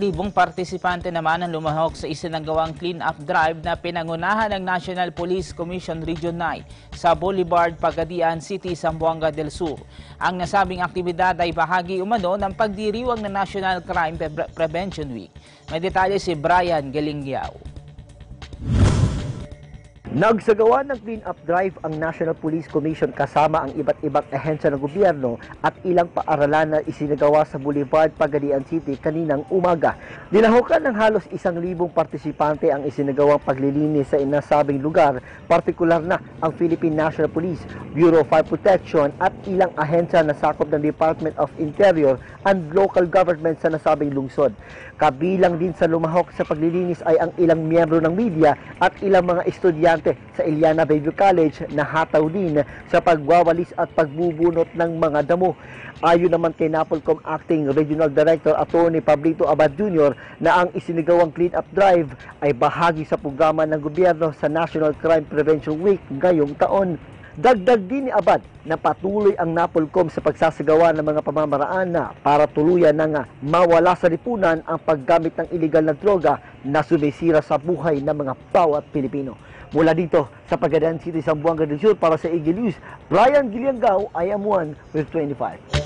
libong partisipante naman ang lumahok sa isinagawang clean-up drive na pinangunahan ng National Police Commission Region 9 sa Boulevard, Pagadian City, Zamboanga del Sur. Ang nasabing aktibidad ay bahagi umano ng pagdiriwang ng National Crime Pre- Prevention Week. May detalye si Brian Galingiao. Nagsagawa ng clean-up drive ang National Police Commission kasama ang iba't ibang ahensya ng gobyerno at ilang paaralan na isinagawa sa Boulevard, Pagadian City kaninang umaga. Dinahukan ng halos isang libong partisipante ang isinagawang paglilinis sa inasabing lugar, partikular na ang Philippine National Police, Bureau of Fire Protection at ilang ahensya na sakop ng Department of Interior and local government sa nasabing lungsod. Kabilang din sa lumahok sa paglilinis ay ang ilang miyembro ng media at ilang mga estudyante sa Iliana Bayview College na hataw din sa pagwawalis at pagbubunot ng mga damo. Ayon naman kay Napolcom Acting Regional Director Attorney Pablito Abad Jr. na ang isinigawang clean-up drive ay bahagi sa programa ng gobyerno sa National Crime Prevention Week ngayong taon. Dagdag din ni Abad na patuloy ang Napolcom sa pagsasagawa ng mga pamamaraan na para tuluyan nga mawala sa lipunan ang paggamit ng iligal na droga na sumisira sa buhay ng mga bawat Pilipino. Mula dito sa Pagadian City, Zamboanga del Sur para sa Eagle News, Brian Giliangao, I am one with 25.